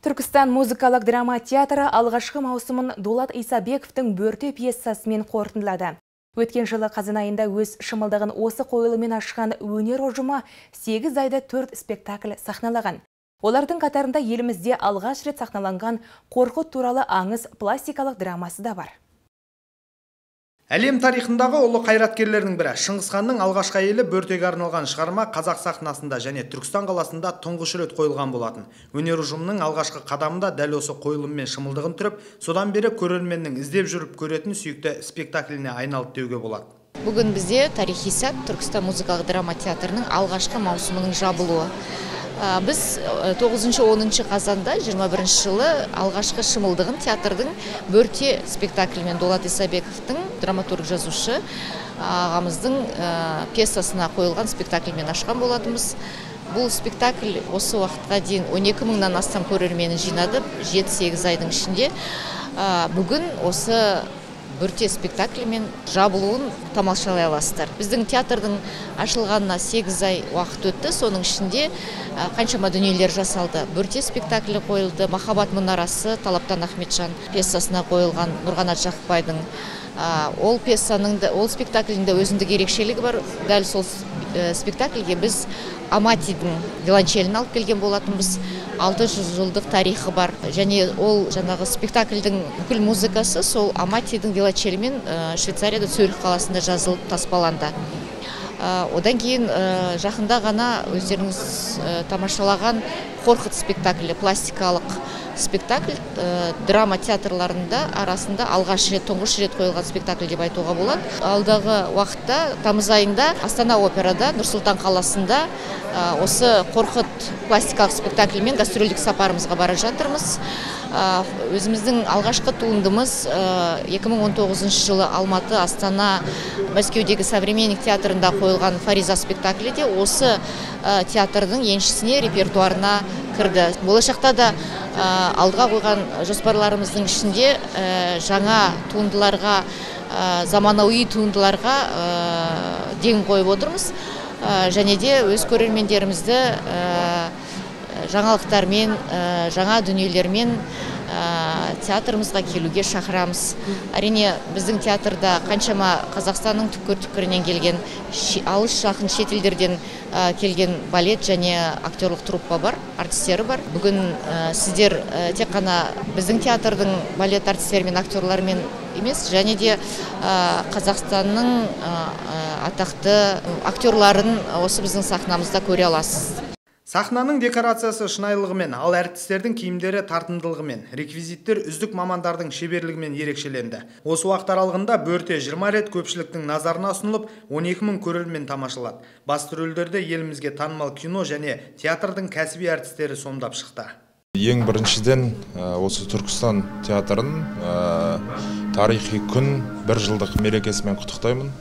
Түркістан музыкалық драма театры алғашқы маусымын Дулат Исабековтың бөрте пьесасымен қорытындылады. Өткен жылы қазан айында өз шымылдығын осы қойылымен ашқан өнер ұжымы 8 айда 4 спектакль сахналаған. Олардың қатарында елімізде алғаш рет сахналанған қорқыт туралы аңыз пластикалық драмасы да бар. Әлем тарихындағы ұлы қайраткерлердің бірі Шыңғысханның алғашқы әйелі бөртеге арналған шығарма қазақ сахнасында және Түркістан қаласында тұңғыш рет қойылған болатын. Өнер ұжымының алғашқы қадамында дәл осы қойылыммен шымылдығын түріп, содан бері көрерменнің іздеп жүріп көретін сүйікті спектакліне айналды деуге болады. Бүгін бізде тарихи сәт Түркістан музыкалық драма театрының алғашқы маусымының жабылуы біз 9-10 қазанда 21 жылы алғашқы шымылдығын театрдың бөрте спектаклімен дулат исабековтың драматург жазушы ағамыздың пьесасына қойылған спектакльмен ашқан болатынбыз. Бұл спектакль осы уақытқа дейін 12 мыңнан астам көрерменін жинады 7-8 айдың ішінде. Бүгін осы бөрте спектаклімен жабылуын тамашалай аласыздар. Біздің театрдың ашылғанына сегіз ай уақыт өтті. Соның ішінде қаншама дүниелер жасалды. Бөрте спектаклі қойылды махаббат мұнарасы талаптан ахметжан пьесасына қойылған нұрғанат жақыпбайдың ол пьесаның да ол спектакльдің де өзіндік ерекшелігі бар. Дәл сол спектакльге біз аматидің виолончелін алып келген болатынбыз. Алты жүз жылдық тарихы бар. Және ол жаңағы спектакльдің бүкіл музыкасы сол аматидің виолончелімен швейцарияда цюрих қаласында жазылып таспаланды. Одан кейін жақында ғана өздеріңіз тамашалаған қорқыт спектаклі пластикалық спектакль драма театрларында арасында алғаш рет тұңғыш рет қойылған спектакль деп айтуға болады. Алдағы уақытта тамыз айында астана операда нұрсұлтан қаласында осы қорқыт пластикалық спектакльмен гастрольдік сапарымызға бара жатырмыз. Өзіміздің алғашқы туындымыз 2019 жылы алматы астана мәскеудегі современник театрында қойылған фариза спектаклі де осы театрдың еншісіне репертуарына кірді. Болашақта да алдыға қойған жоспарларымыздың ішінде жаңа туындыларға заманауи туындыларға ден қойып отырмыз. Және де өз көрермендерімізді жаңалықтармен жаңа дүниелермен театрымызға келуге шақырамыз. Әрине біздің театрда қаншама қазақстанның түкпір түкпірінен келген алыс жақын шетелдерден келген балет және актерлық труппа бар артистері бар. Бүгін сіздер тек қана біздің театрдың балет артистері мен актерларымен емес және де қазақстанның атақты актерларын осы біздің сахнамызда көре аласыз. Сахнаның декорациясы шынайылығымен ал әртістердің киімдері тартымдылығымен реквизиттер үздік мамандардың шеберлігімен ерекшеленді. Осы уақыт аралығында бөрте 20 рет көпшіліктің назарына ұсынылып 12 мың көрермен тамашалады. Басты рөлдерді елімізге танымал кино және театрдың кәсіби әртістері сомдап шықты. Ең біріншіден осы түркістан театрын тарихи күн бір жылдық мерекесімен құттықтаймын.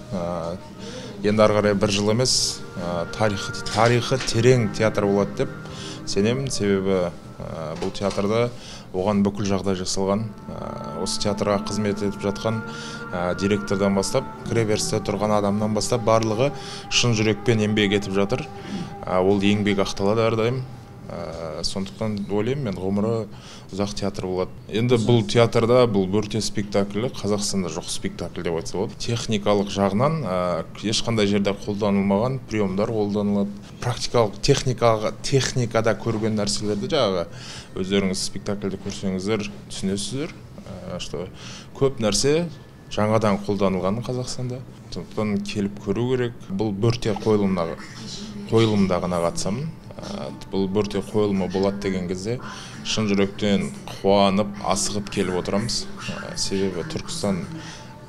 Енді ары қарай бір жыл емес тарихы, тарихы терең театр болады деп сенемін. Себебі бұл театрда оған бүкіл жағдай жасалған. Осы театрға қызмет етіп жатқан директордан бастап кіреберісте тұрған адамнан бастап барлығы шын жүрекпен еңбек етіп жатыр. Ол еңбек ақталады әрдайым. Сондықтан ойлаймын мен ғұмыры ұзақ театр болады. Енді бұл театрда бұл бөрте спектаклі қазақстанда жоқ спектакль деп айтса болады. Техникалық жағынан ешқандай жерде қолданылмаған приемдар қолданылады. Практикалық техникаға техникада көрген нәрселерді жаңағы өздеріңіз спектакльде көрсеңіздер түсінесіздер. Что көп нәрсе жаңадан қолданылған қазақстанда. Сондықтан келіп көру керек. Бұл бөрте қойылымына қойылымда ғана қатысамын. Бұл бөрте қойылымы болады деген кезде шын жүректен қуанып асығып келіп отырамыз. Себебі түркістан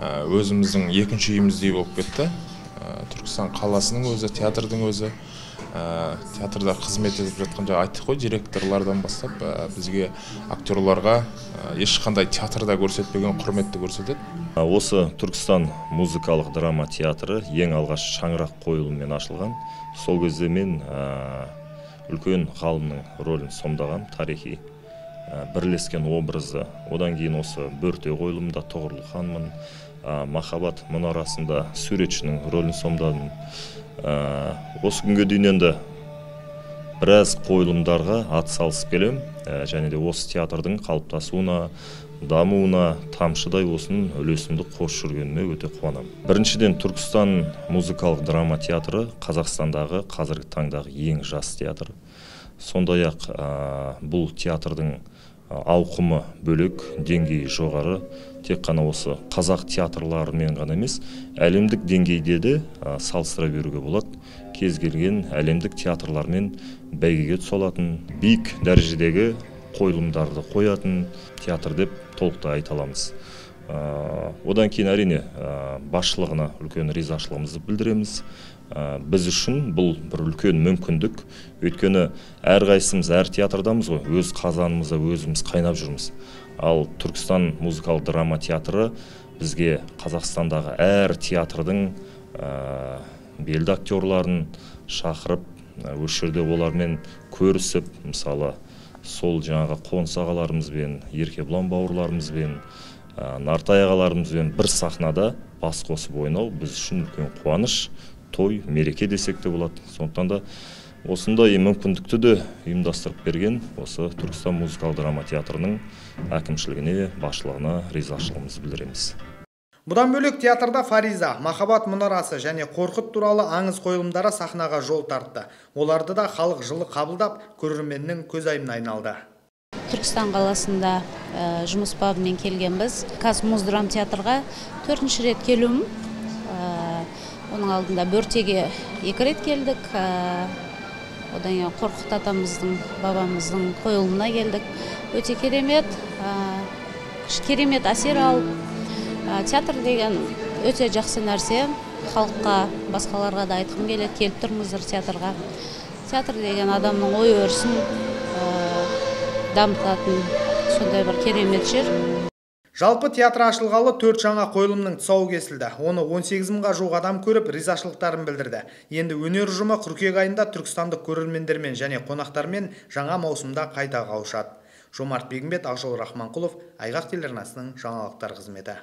өзіміздің екінші үйіміздей болып кетті. Түркістан қаласының өзі театрдың өзі. Театрда қызмет етіп жатқан жаңа айттық қой директорлардан бастап. Бізге актерларға ешқандай театрда көрсетпеген құрметті көрсетеді. Осы түркістан музыкалық драма театры ең алғаш шаңырақ қойылыммен ашылған. Сол кезде мен үлкен ғалымның рөлін сомдаған тарихи бірлескен образы. Одан кейін осы бөрте қойылымында тұғырлы ханмын махаббат мұнарасында суретшінің рөлін сомдадым. Осы күнге дейін енді біраз қойылымдарға атсалысып келем және де осы театрдың қалыптасуына дамуына тамшыдай осының үлесімді қосып жүргеніме өте қуанамын біріншіден түркістан музыкалық драма театры қазақстандағы қазіргі таңдағы ең жас театр. Сондай ақ бұл театрдың ауқымы бөлек деңгейі жоғары. Тек қана осы қазақ театрларымен ғана емес әлемдік деңгейде де салыстыра беруге болады. Кез келген әлемдік театрлармен бәйгеге түсе алатын биік дәрежедегі қойылымдарды қоятын театр деп толықтай айта аламыз. Одан кейін әрине басшылығына үлкен ризашылығымызды білдіреміз. Біз үшін бұл бір үлкен мүмкіндік. Өйткені әрқайсымыз әр театрдамыз ғой. Өз қазанымызда өзіміз қайнап жүрміз. Ал түркістан музыкалық драма театры бізге қазақстандағы әр театрдың белді актерларын шақырып осы жерде олармен көрісіп мысалы сол жаңағы қоныс ағаларымызбен еркебұлан бауырларымызбен нартай ағаларымызбен бір сахнада бас қосып ойнау біз үшін үлкен қуаныш той мереке десек те болады сондықтан да осындай мүмкіндікті де ұйымдастырып берген осы түркістан музыкалық драма театрының әкімшілігіне басшылығына ризашылығымызды білдіреміз. Бұдан бөлек театрда фариза махаббат мұнарасы және қорқыт туралы аңыз қойылымдары сахнаға жол тартты. Оларды да халық жылы қабылдап көрерменнің көзайымына айналды. Түркістан қаласында жұмыс бабымен келгенбіз қазмуздрам театрға төртінші рет келуім. Оның алдында бөртеге екі рет келдік. Одан кейін қорқыт атамыздың бабамыздың қойылымына келдік. Өте керемет керемет әсер алып театр деген өте жақсы нәрсе халыққа басқаларға да айтқым келеді келіп тұрыңыздар театрға театр деген адамның ой өрісін дамытатын сондай бір керемет жер Жалпы театр ашылғалы төрт жаңа қойылымның тұсауы кесілді. Оны 18 мыңға жуық адам көріп, ризашылықтарын білдірді. Енді өнер ұжымы қыркүйек айында түркістандық көрермендермен және қонақтармен жаңа маусымда қайта қауышады. Жомарт Бегімбет, Ақжол Рахманқұлов, Айғақ телеарнасының жаңалықтар қызметі.